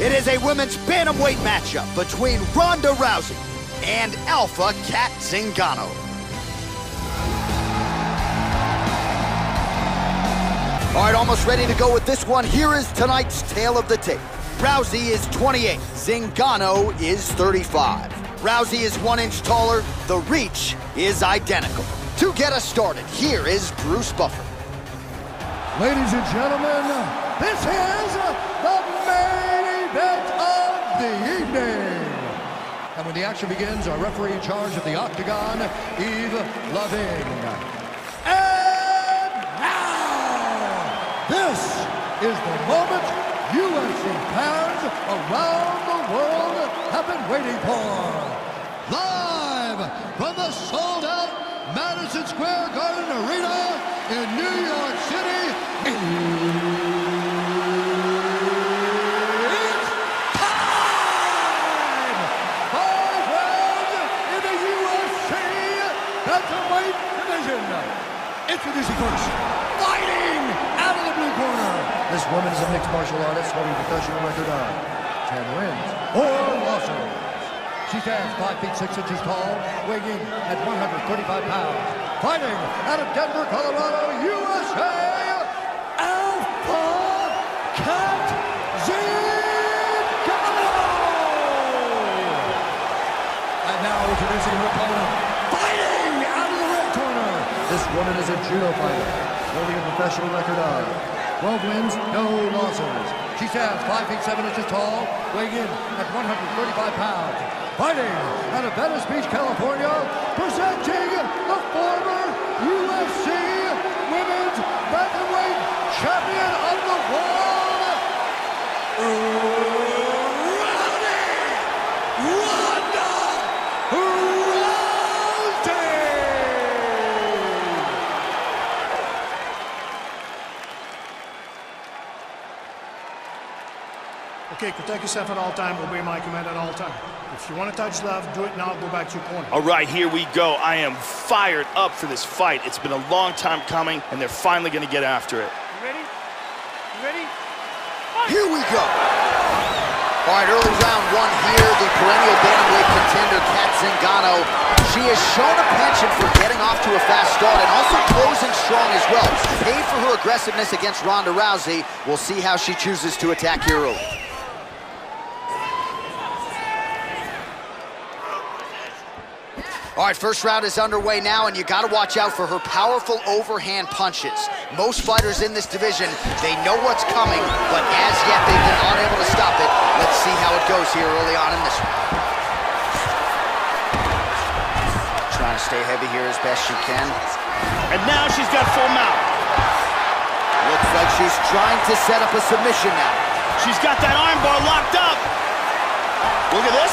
It is a women's bantamweight matchup between Ronda Rousey and Alpha Cat Zingano. All right, almost ready to go with this one. Here is tonight's tale of the tape. Rousey is 28, Zingano is 35. Rousey is one inch taller, the reach is identical. To get us started, here is Bruce Buffer. Ladies and gentlemen, this is the And when the action begins, our referee in charge of the Octagon, Eve Loving. And now, this is the moment UFC fans around the world have been waiting for. Live from the sold-out Madison Square Garden Arena in New York City. Bantamweight Division. Introducing first, fighting out of the blue corner. This woman is a mixed martial artist holding professional record of 10 wins, 4 losses. She stands 5 feet 6 inches tall, weighing in at 135 pounds. Fighting out of Denver, Colorado, USA, Alpha Cat! And now introducing her opponent, fighting out of the red corner. This woman is a judo fighter, holding a professional record of 12 wins, no losses. She stands 5 feet 7 inches tall, weighing in at 135 pounds. Fighting out of Venice Beach, California, presenting the former UFC Women's Bantamweight Champion of the World, Rowdy Ronda Rousey! Okay, protect yourself at all time, obey my command at all time. If you want to touch left, do it now, go back to your corner. All right, here we go. I am fired up for this fight. It's been a long time coming, and they're finally going to get after it. You ready? You ready? Here we go. All right, early round one here, the perennial bantamweight contender, Cat Zingano. She has shown a penchant for getting off to a fast start and also closing strong as well. Paid for her aggressiveness against Ronda Rousey. We'll see how she chooses to attack here early. All right, first round is underway now, and you got to watch out for her powerful overhand punches. Most fighters in this division, they know what's coming, but as yet they've been unable to stop it. Let's see how it goes here early on in this one. Trying to stay heavy here as best she can. And now she's got full mount. Looks like she's trying to set up a submission now. She's got that armbar locked up. Look at this,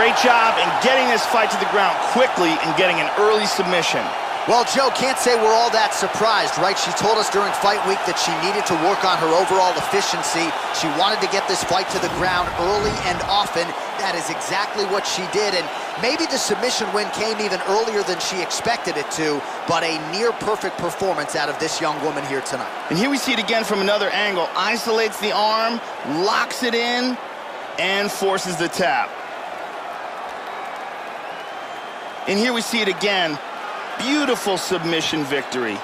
Great job in getting this fight to the ground quickly and getting an early submission. Well, Joe, can't say we're all that surprised, right? She told us during fight week that she needed to work on her overall efficiency. She wanted to get this fight to the ground early and often. That is exactly what she did, and maybe the submission win came even earlier than she expected it to, but a near-perfect performance out of this young woman here tonight. And here we see it again from another angle. Isolates the arm, locks it in, and forces the tap. And here we see it again. Beautiful submission victory.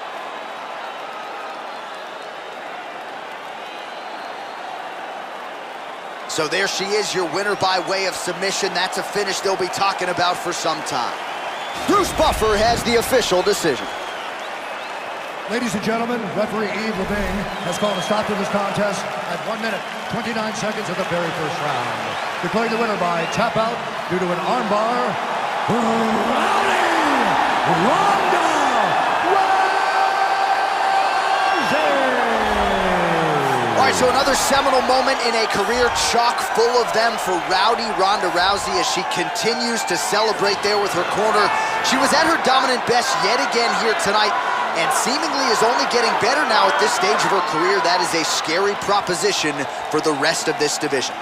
So there she is, your winner by way of submission. That's a finish they'll be talking about for some time. Bruce Buffer has the official decision. Ladies and gentlemen, referee Eve Levine has called a stop to this contest at 1 minute, 29 seconds of the very first round. Declaring the winner by tap out due to an armbar, Rowdy Ronda Rousey! All right, so another seminal moment in a career chock full of them for Rowdy Ronda Rousey as she continues to celebrate there with her corner. She was at her dominant best yet again here tonight and seemingly is only getting better now at this stage of her career. That is a scary proposition for the rest of this division.